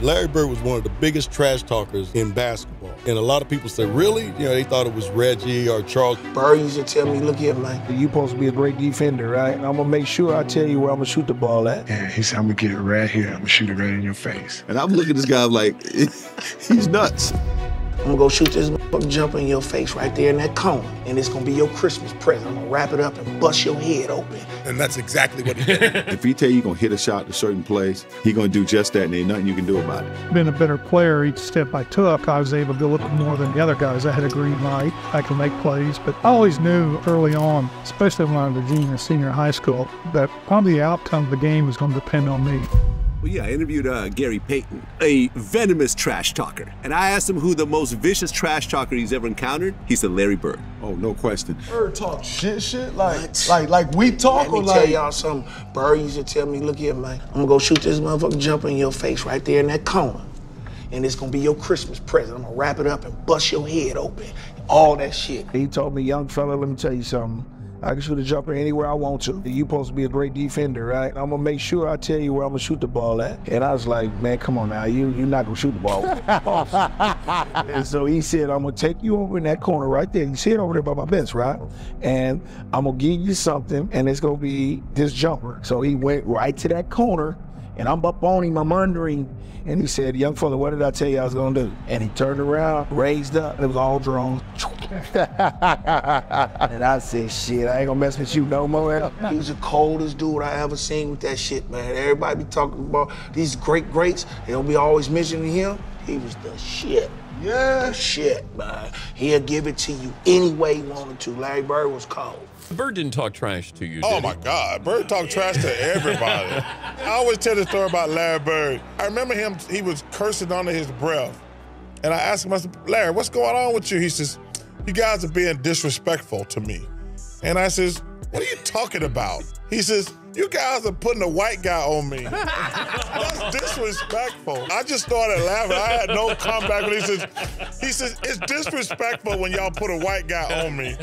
Larry Bird was one of the biggest trash talkers in basketball. And a lot of people say, really? You know, they thought it was Reggie or Charles. Bird used to tell me, look here, man. You supposed to be a great defender, right? I'm gonna make sure I tell you where I'm gonna shoot the ball at. Yeah, he said, I'm gonna get it right here. I'm gonna shoot it right in your face. And I'm looking at this guy like, he's nuts. I'm gonna go shoot this motherfucking jumper in your face right there in that cone, And it's gonna be your Christmas present. I'm gonna wrap it up and bust your head open. And that's exactly what he did. if he tell you you're gonna hit a shot in a certain place, he gonna do just that and ain't nothing you can do about it. Being a better player each step I took, I was able to look more than the other guys. I had a green light. I could make plays, but I always knew early on, especially when I was a junior, senior high school, that probably the outcome of the game was going to depend on me. Well, yeah, I interviewed uh, Gary Payton, a venomous trash talker. And I asked him who the most vicious trash talker he's ever encountered. He said Larry Bird. Oh, no question. Bird talk shit, shit? Like, like, like we talk Let me tell like... y'all something. Bird used to tell me, look here, man. I'm gonna go shoot this motherfucker jumper in your face right there in that corner. And it's gonna be your Christmas present. I'm gonna wrap it up and bust your head open. All that shit. He told me, young fella, let me tell you something. I can shoot a jumper anywhere I want to. You supposed to be a great defender, right? I'm gonna make sure I tell you where I'm gonna shoot the ball at. And I was like, man, come on now, you you're not gonna shoot the ball. and so he said, I'm gonna take you over in that corner right there. You see it over there by my bench, right? And I'm gonna give you something, and it's gonna be this jumper. So he went right to that corner, and I'm up on him, I'm wondering. And he said, young fella, what did I tell you I was gonna do? And he turned around, raised up, and it was all drones. and I said, shit, I ain't gonna mess with you no more. He was the coldest dude I ever seen with that shit, man. Everybody be talking about these great greats. They'll be always mentioning him. He was the shit. Yeah. The shit, man. He'll give it to you any way he wanted to. Larry Bird was cold. Bird didn't talk trash to you. Oh did my he? God, Bird talked trash to everybody. I always tell the story about Larry Bird. I remember him; he was cursing under his breath, and I asked him, I said, "Larry, what's going on with you?" He says, "You guys are being disrespectful to me," and I says, "What are you talking about?" He says, "You guys are putting a white guy on me. That's disrespectful." I just started laughing. I had no comeback he says, "He says it's disrespectful when y'all put a white guy on me."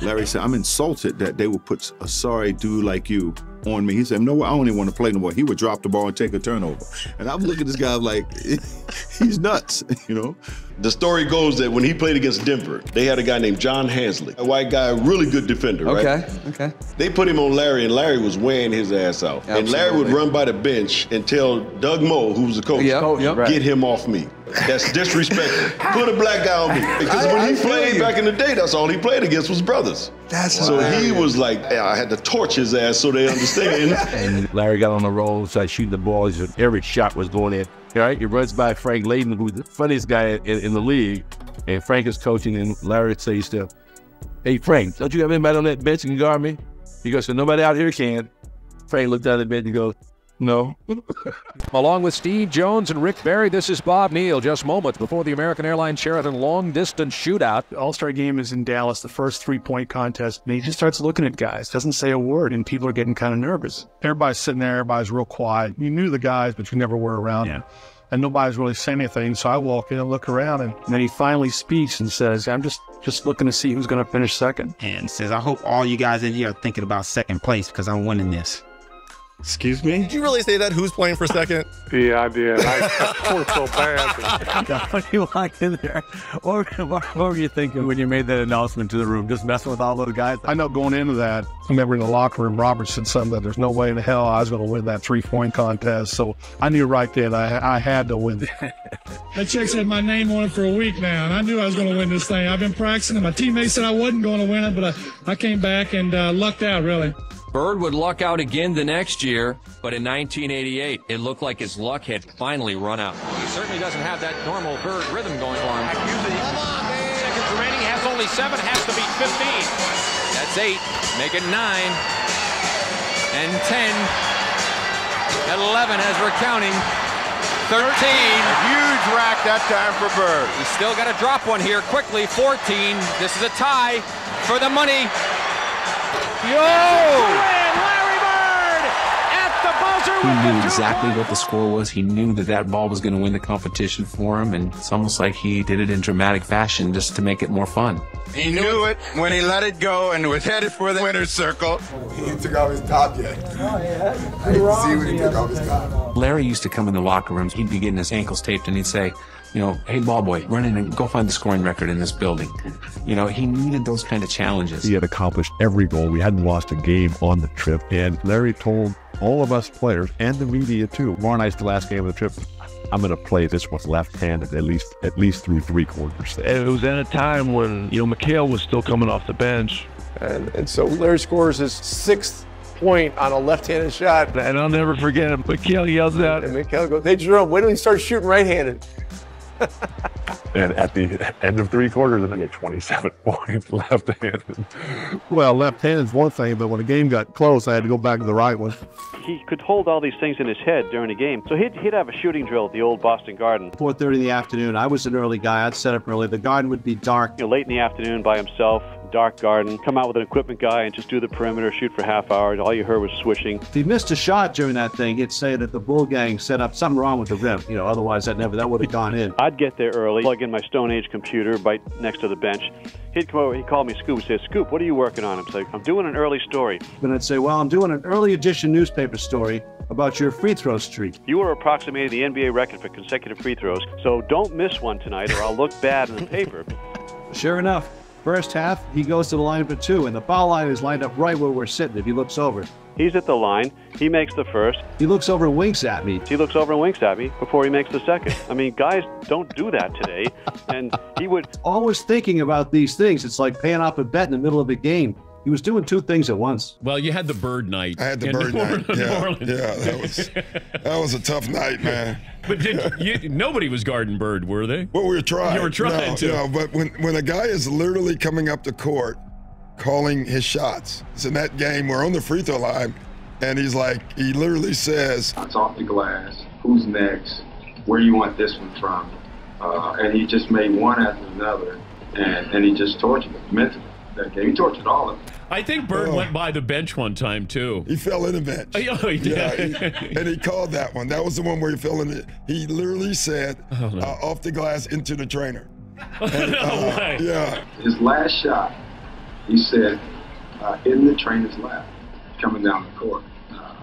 Larry said, I'm insulted that they would put a sorry dude like you on me. He said, no, I don't even want to play no more. He would drop the ball and take a turnover. And I'm looking at this guy like, he's nuts, you know? The story goes that when he played against Denver, they had a guy named John Hanzlik, a white guy, really good defender, right? Okay, okay. They put him on Larry, and Larry was wearing his ass out. And Larry would run by the bench and tell Doug Moe, who was the coach, Yep, yep. Get him off me. That's disrespectful. Put a black guy on me. Because I- when I he played you. back in the day, that's all he played against was brothers. That's so he was like, I had to torch his ass so they understand. and Larry got on the roll, started shooting the ball. Every shot was going in. All right, he runs by Frank Layden, who's the funniest guy in, in the league, and Frank is coaching, and Larry says to him, "Hey Frank, don't you have anybody on that bench that can guard me?" He goes, "So nobody out here can." Frank looked down at the bench and goes, "No." Along with Steve Jones and Rick Barry, this is Bob Neal. Just moments before the American Airlines Sheraton long distance shootout. The All Star game is in Dallas, the first three point contest, and he just starts looking at guys, doesn't say a word, and people are getting kind of nervous. Everybody's sitting there, everybody's real quiet. You knew the guys, but you never were around them. And nobody's really saying anything. So I walk in and look around, and, and then he finally speaks and says, I'm just, just looking to see who's going to finish second. and says, I hope all you guys in here are thinking about second place because I'm winning this. Excuse me? Did you really say that? Who's playing for second? Yeah, I did. I felt so bad. when you walked in there, what, what, what were you thinking when you made that announcement to the room? Just messing with all those guys? I know going into that, I remember in the locker room, Robert said something that there's no way in hell I was going to win that three point contest. So I knew right then I, I had to win. That check's had my name on it for a week now, and I knew I was going to win this thing. I've been practicing, and my teammates said I wasn't going to win it, but I, I came back and uh, lucked out, really. Bird would luck out again the next year, but in 1988, it looked like his luck had finally run out. He certainly doesn't have that normal Bird rhythm going for him. Seconds remaining, has only seven, has to beat 15. That's eight. Make it nine. And 10. 11 as we're counting. 13. A huge rack that time for Bird. He's still got to drop one here quickly. 14. This is a tie for the money. Yo! Larry Bird at the buzzer He knew exactly what the score was. He knew that that ball was going to win the competition for him, and it's almost like he did it in dramatic fashion just to make it more fun. He knew it when he let it go and was headed for the winner's circle. He took off his top yet. Oh, yeah. I didn't see when he took off his top. Larry used to come in the locker rooms. He'd be getting his ankles taped, and he'd say, you know, hey, ball boy, run in and go find the scoring record in this building. You know, he needed those kind of challenges. He had accomplished every goal. We hadn't lost a game on the trip. And Larry told all of us players and the media too, tomorrow night's the last game of the trip. I'm going to play this one left-handed at least at least through three quarters. And it was at a time when you know McHale was still coming off the bench, And, and so Larry scores his sixth point on a left-handed shot. and I'll never forget him. McHale yells out, And McHale goes, hey, Jerome, wait till he start shooting right-handed. And at the end of three quarters, I get 27 points left-handed. Well, left-handed is one thing, but when the game got close, I had to go back to the right one. He could hold all these things in his head during a game. So he'd, he'd have a shooting drill at the old Boston Garden. 4.30 in the afternoon. I was an early guy. I'd set up early. The garden would be dark. You know, late in the afternoon by himself, dark garden, come out with an equipment guy and just do the perimeter, shoot for half hour. All you heard was swishing. If he missed a shot during that thing, he'd say that the Bull Gang set up something wrong with the rim. You know, otherwise that never that would have gone in. I'd get there early, plug in my Stone Age computer right next to the bench. He'd come over, he'd call me Scoop, say, Scoop, what are you working on? I'm like, I'm doing an early story. Then I'd say, well, I'm doing an early edition newspaper story about your free throw streak. You are approximating the NBA record for consecutive free throws, so don't miss one tonight or I'll look bad in the paper. Sure enough, first half, he goes to the line for two, and the foul line is lined up right where we're sitting if he looks over. He's at the line. He makes the first. He looks over and winks at me. He looks over and winks at me before he makes the second. I mean, guys don't do that today. And he would. Always thinking about these things. It's like paying off a bet in the middle of a game. He was doing two things at once. Well, you had the bird night. I had the bird New night. New Yeah, yeah, that was that was a tough night, man. But did you, nobody was guarding bird, were they? Well, we were trying. You were trying no, to. no, but when when a guy is literally coming up to court, calling his shots, it's in that game. We're on the free throw line, and he's like, he literally says, It's off the glass. Who's next? Where you want this one from? Uh, and he just made one after another, and, and he just tortured us mentally. That game, he tortured all of us. I think Bird Oh. went by the bench one time too. He fell in the bench. Oh, he did. Yeah, he- and he called that one. That was the one where he fell in it. He literally said, Oh, no. uh, off the glass into the trainer. no way. Yeah. His last shot, he said, uh, in the trainer's lap, coming down the court. Uh,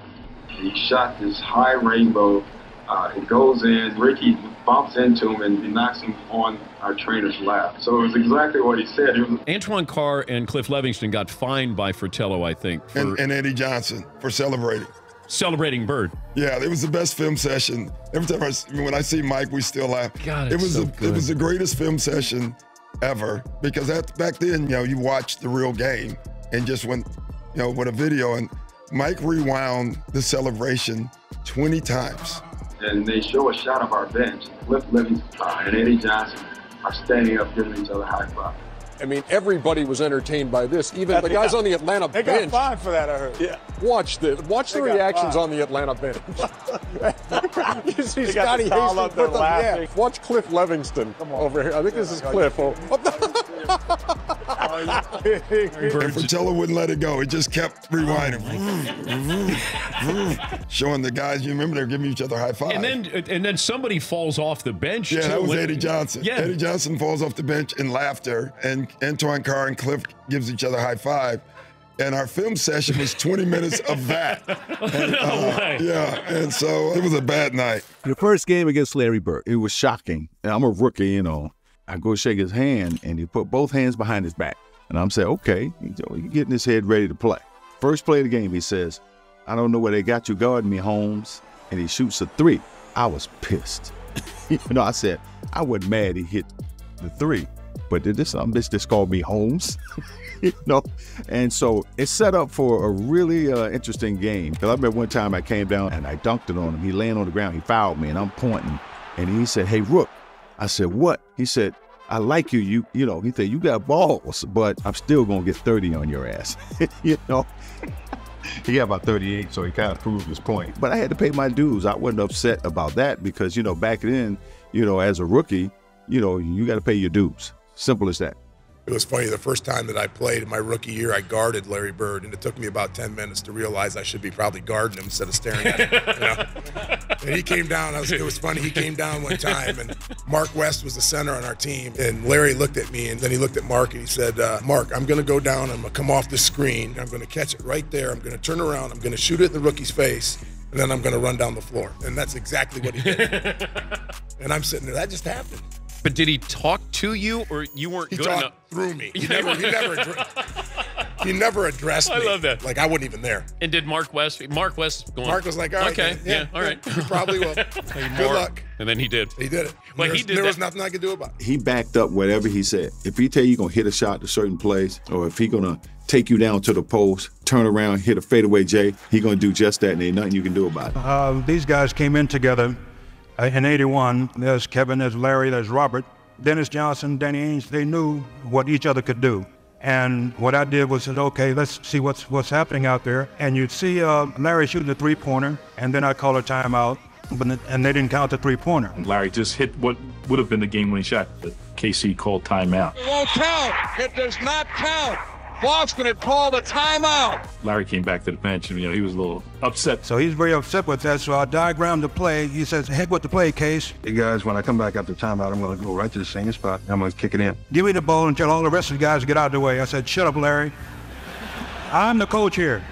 he shot this high rainbow. Uh, it goes in. Ricky bumps into him and he knocks him on our trainer's lap. So it was exactly what he said. It was Antoine Carr and Cliff Levingston got fined by Fratello, I think, for And, and Eddie Johnson for celebrating. celebrating Bird. Yeah, it was the best film session. Every time I, s- when I see Mike, we still laugh. God, it it's was so the, good. it was the greatest film session ever because that, back then, you know, you watched the real game and just went, you know, with a video and Mike rewound the celebration 20 times. and they show a shot of our bench. Cliff Levingston and Eddie Johnson are standing up giving each other high five. I mean, everybody was entertained by this. Even the guys on the Atlanta They got bench. fined for that, I heard. Yeah, watch the watch the They got reactions fined. on the Atlanta bench. you see They Scotty the towel Hastings up there with them. Yeah, watch Cliff Levingston over here. I think this is Cliff. Oh, oh. And Fratello wouldn't let it go. He just kept rewinding. Showing the guys, you remember they're giving each other high five. And then and then somebody falls off the bench. Yeah, too, that was when- Eddie Johnson. Yeah. Eddie Johnson falls off the bench in laughter, and Antoine Carr and Cliff gives each other high five. And our film session was 20 minutes of that. And, uh, yeah, and so it was a bad night. The first game against Larry Bird, it was shocking. And I'm a rookie, you know. I go shake his hand, and he put both hands behind his back. And I'm saying, okay, he's getting his head ready to play. First play of the game, he says, I don't know where they got you guarding me, Holmes. And he shoots a three. I was pissed. you know, I said, I wasn't mad he hit the three, but did this some bitch just called me Holmes? you know, and so it's set up for a really uh, interesting game. Because I remember one time I came down and I dunked it on him. He laying on the ground. He fouled me, and I'm pointing, and he said, "Hey, Rook." I said, "What?" He said, "I like you. You, you know." He said, "You got balls, but I'm still gonna get 30 on your ass." you know. He got about 38, so he kind of proved his point. But I had to pay my dues. I wasn't upset about that because, you know, back then, you know, as a rookie, you know, you got to pay your dues. Simple as that. It was funny. The first time that I played in my rookie year, I guarded Larry Bird, and it took me about 10 minutes to realize I should be probably guarding him instead of staring at him. You know? and he came down. I was, it was funny. He came down one time, and Mark West was the center on our team. And Larry looked at me, and then he looked at Mark, and he said, uh, Mark, I'm going to go down. I'm going to come off the screen. I'm going to catch it right there. I'm going to turn around. I'm going to shoot it in the rookie's face, and then I'm going to run down the floor. And that's exactly what he did. and I'm sitting there. That just happened. But did he talk to you, or you weren't He good talked enough? through me. He never, he right. never, addre- he never addressed me. I love that. Like I wasn't even there. And did Mark West? Mark West going? Mark was like, all right, okay, man. yeah, Yeah, all right. you probably will. Hey, Good Mark. luck. And then he did. He did it. Well, there he was, did there was nothing I could do about it. He backed up whatever he said. If he tell you gonna hit a shot to certain place, or if he gonna take you down to the post, turn around, hit a fadeaway J, he gonna do just that, and ain't nothing you can do about it. Uh, these guys came in together in 81. There's Kevin, there's Larry, there's Robert. Dennis Johnson, Danny Ainge, they knew what each other could do. And what I did was said, okay, let's see what's what's happening out there. And you'd see uh, Larry shooting a three-pointer, and then I call a timeout, but th- and they didn't count the three-pointer. Larry just hit what would have been the game-winning shot, but KC called timeout. It won't count. It does not count. Boston had called a timeout. Larry came back to the bench, and you know he was a little upset. So he's very upset with that. So I diagrammed the play. He says, heck with the play, Case. Hey guys, when I come back after timeout, I'm going to go right to the same spot. I'm going to kick it in. Give me the ball and tell all the rest of the guys to get out of the way. I said, shut up, Larry. I'm the coach here.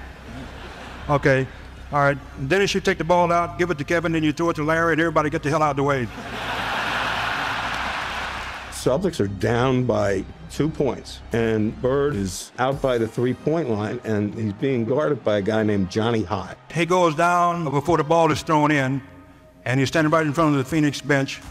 Okay. All right. Dennis, you take the ball out, give it to Kevin, then you throw it to Larry, and everybody get the hell out of the way. Celtics are down by two points, and Bird is out by the three point line, and he's being guarded by a guy named Johnny High. He goes down before the ball is thrown in, and he's standing right in front of the Phoenix bench,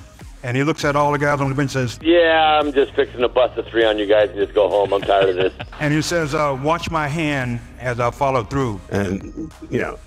and he looks at all the guys on the bench and says, Yeah, I'm just fixing to bust a three on you guys and just go home. I'm tired of this. and he says, uh, watch my hand as I follow through. And, you know,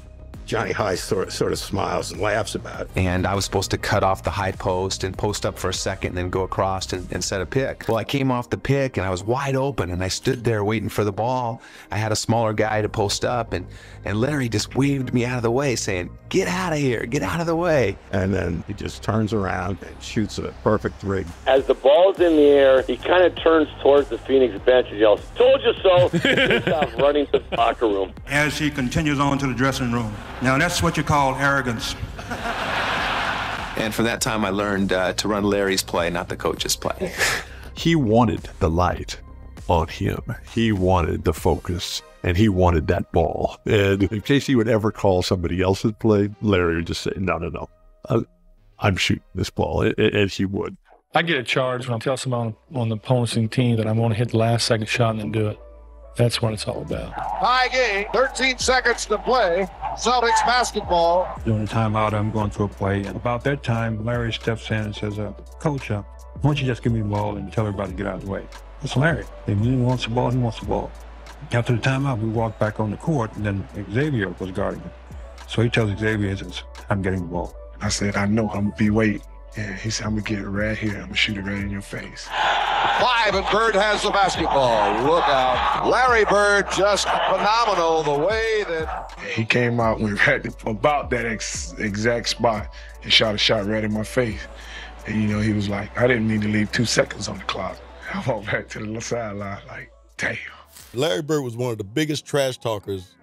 Johnny High sort of, sort of smiles and laughs about it. and I was supposed to cut off the high post and post up for a second and then go across and, and set a pick. Well, I came off the pick and I was wide open and I stood there waiting for the ball. I had a smaller guy to post up and, and Larry just waved me out of the way saying, get out of here, get out of the way. And then he just turns around and shoots a perfect three. As the ball's in the air, he kind of turns towards the Phoenix bench and yells, Told you so! and takes off running to the locker room. As he continues on to the dressing room. Now, that's what you call arrogance. And from that time, I learned uh, to run Larry's play, not the coach's play. He wanted the light on him. He wanted the focus, and he wanted that ball. And in case he would ever call somebody else's play, Larry would just say, "No, no, no, I, I'm shooting this ball," and, and he would. I get a charge when I tell someone on the opposing team that I'm going to hit the last second shot and then do it. That's what it's all about. High game. 13 seconds to play. Celtics basketball. During the timeout, I'm going through a play. And about that time, Larry steps in and says, uh, Coach, uh, why don't you just give me the ball and tell everybody to get out of the way? It's Larry. If he wants the ball, he wants the ball. After the timeout, we walked back on the court, and then Xavier was guarding him. So he tells Xavier, he says, I'm getting the ball. I said, I know I'm gonna be waiting. And he said, I'm gonna get it right here. I'm gonna shoot it right in your face. Five, and Bird has the basketball. Look out. Larry Bird just phenomenal the way that He came out when right about that ex- exact spot and shot a shot right in my face. And you know, he was like, I didn't mean to leave two seconds on the clock. I walked back to the sideline like, damn. Larry Bird was one of the biggest trash talkers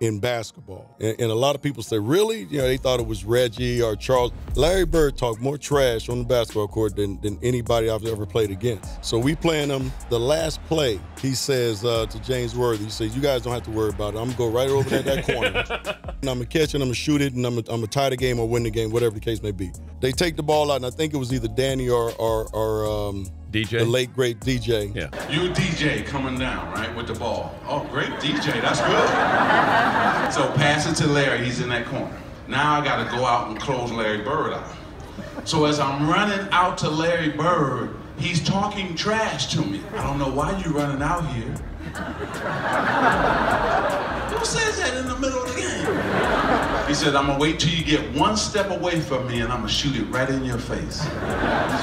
in basketball. And, and a lot of people say, really? You know, they thought it was Reggie or Charles. Larry Bird talked more trash on the basketball court than, than anybody I've ever played against. So we playing him the last play. He says uh, to James Worthy, he says, you guys don't have to worry about it. I'm going to go right over there that corner. and I'm going to catch it, I'm going to shoot it, and I'm going to tie the game or win the game, whatever the case may be. They take the ball out, and I think it was either Danny or, or, or um, DJ? the late, great DJ. Yeah. You DJ coming down, right, with the ball. Oh, great DJ, that's good. so pass it to Larry, he's in that corner. Now I gotta go out and close Larry Bird out. So as I'm running out to Larry Bird, he's talking trash to me. I don't know why you running out here. Who says that in the middle of the game? He said, I'm gonna wait till you get one step away from me and I'm gonna shoot it right in your face.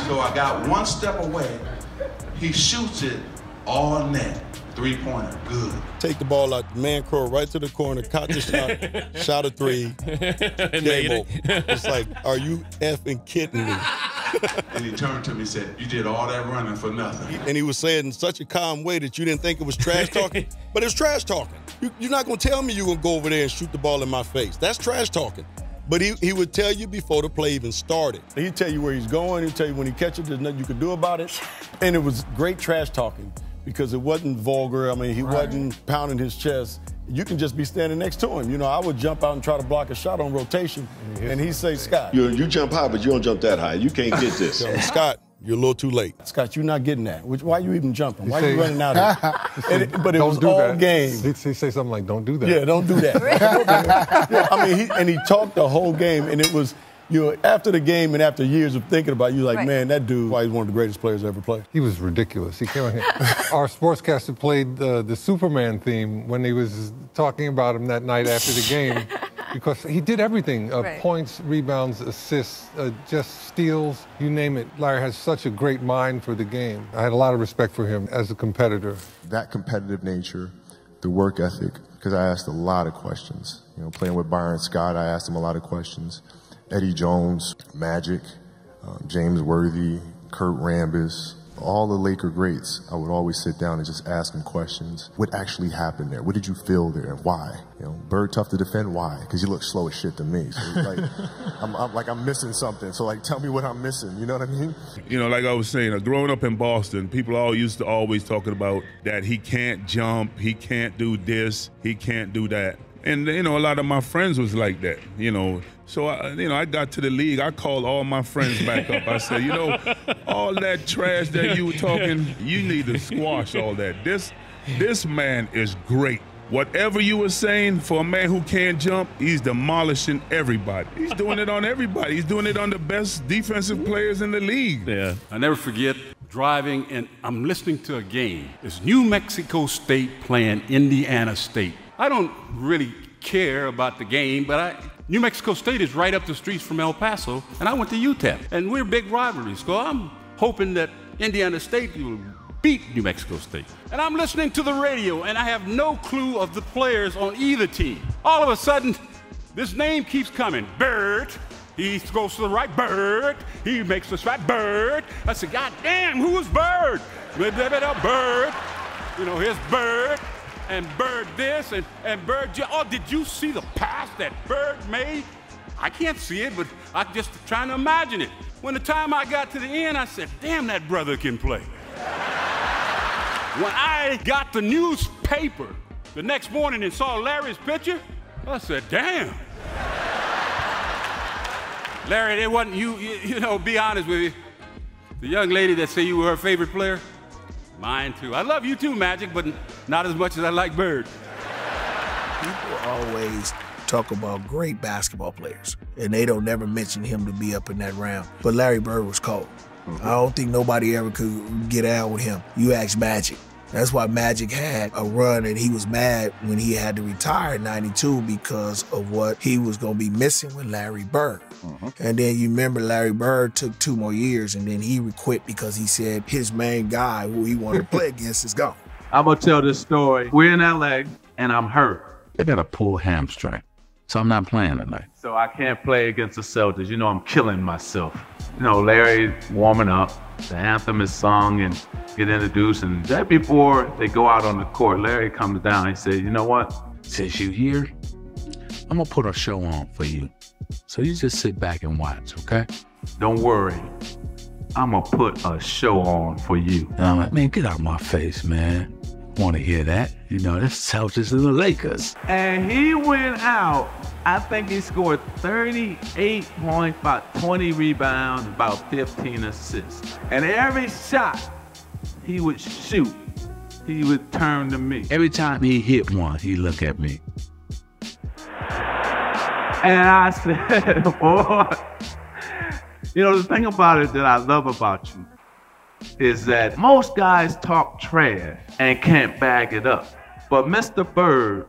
So I got one step away. He shoots it all net. Three pointer, good. Take the ball out, man crow right to the corner, caught the shot, shot a three, And game made it. It's like, are you effing kidding me? and he turned to me and said, You did all that running for nothing. And he was saying in such a calm way that you didn't think it was trash talking, but it's trash talking. You, you're not going to tell me you're going to go over there and shoot the ball in my face. That's trash talking. But he, he would tell you before the play even started. He'd tell you where he's going. He'd tell you when he catches, it, there's nothing you could do about it. And it was great trash talking because it wasn't vulgar. I mean, he wasn't pounding his chest. You can just be standing next to him. You know, I would jump out and try to block a shot on rotation, and he'd say, Scott. You, you jump high, but you don't jump that high. You can't get this. Tell Scott, you're a little too late. Scott, you're not getting that. Which, why are you even jumping? Why are you running out of it? It- But it Don't was do all that. game. He'd, he'd say something like, "Don't do that." Yeah, don't do that. yeah, I mean, he, and he talked the whole game, and it was, you know, after the game and after years of thinking about it, you like, Right. man, that dude, why he's one of the greatest players ever played. He was ridiculous. He came on here. Our sportscaster played uh, the Superman theme when he was talking about him that night after the game because he did everything uh, Right. points, rebounds, assists, uh, just steals, you name it. Larry has such a great mind for the game. I had a lot of respect for him as a competitor. that competitive nature, the work ethic, because I asked a lot of questions. You know, playing with Byron Scott, I asked him a lot of questions. Eddie Jones, Magic, um, James Worthy, Kurt Rambis, all the Laker greats, I would always sit down and just ask them questions. What actually happened there? What did you feel there and why? You know, Bird tough to defend. Why? Because you look slow as shit to me. So like, I'm, I'm like I'm missing something. So like, tell me what I'm missing. You know what I mean? You know, like I was saying, uh, growing up in Boston, people all used to always talking about that he can't jump, he can't do this, he can't do that. And you know, a lot of my friends was like that. You know, so I, you know, I got to the league. I called all my friends back up. I said, you know, all that trash that you were talking, you need to squash all that. This, this man is great. Whatever you were saying for a man who can't jump, he's demolishing everybody. He's doing it on everybody. He's doing it on the best defensive players in the league. Yeah. I never forget driving and I'm listening to a game. It's New Mexico State playing Indiana State. I don't really care about the game, but I New Mexico State is right up the streets from El Paso, and I went to UTEP, and we're big rivalries. So I'm hoping that Indiana State will beat New Mexico State. And I'm listening to the radio, and I have no clue of the players on either team. All of a sudden, this name keeps coming. Bird. He goes to the right. Bird. He makes the shot. Bird. I said, God damn, who is Bird? Bird. You know, here's Bird. And Bird this and, and Bird. Oh, did you see the pass that Bird made? I can't see it, but I'm just trying to imagine it. When the time I got to the end, I said, damn, that brother can play. When I got the newspaper the next morning and saw Larry's picture, I said, damn. Larry, it wasn't you, you, you know, be honest with you. The young lady that said you were her favorite player, mine too. I love you too, Magic, but not as much as I like Bird. People always talk about great basketball players, and they don't never mention him to be up in that round. But Larry Bird was cold. Mm-hmm. I don't think nobody ever could get out with him. You ask Magic. That's why Magic had a run, and he was mad when he had to retire in '92 because of what he was going to be missing with Larry Bird. Mm-hmm. And then you remember Larry Bird took two more years, and then he quit because he said his main guy, who he wanted to play against, is gone. I'm gonna tell this story. We're in LA and I'm hurt. I got a pulled hamstring, so I'm not playing tonight. So I can't play against the Celtics. You know I'm killing myself. You know Larry warming up. The anthem is sung and get introduced, and right before they go out on the court, Larry comes down. He says, "You know what? Since you here, I'm gonna put a show on for you. So you just sit back and watch, okay? Don't worry. I'm gonna put a show on for you. And I'm like, man, get out of my face, man. Want to hear that? You know, that's Celtics and the Lakers. And he went out. I think he scored 38 points, about 20 rebounds, about 15 assists. And every shot he would shoot, he would turn to me. Every time he hit one, he look at me. And I said, boy, you know, the thing about it that I love about you is that most guys talk trash and can't back it up. But Mr. Bird,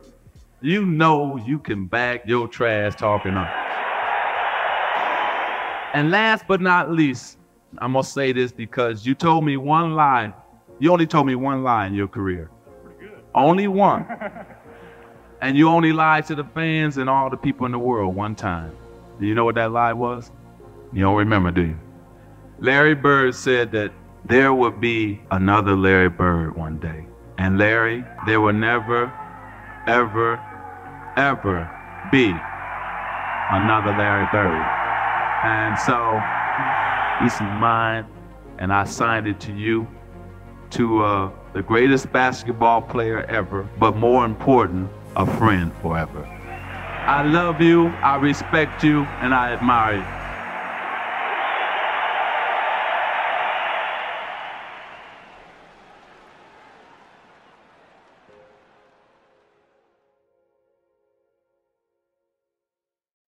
you know you can back your trash talking up. And last but not least, I'm gonna say this because you told me one lie. You only told me one lie in your career. Only one. And you only lied to the fans and all the people in the world one time. Do you know what that lie was? You don't remember, do you? Larry Bird said that there would be another Larry Bird one day. And Larry, there will never, ever, ever be another Larry Bird. And so, is mine, and I signed it to you, to uh, the greatest basketball player ever, but more important, a friend forever. I love you, I respect you, and I admire you.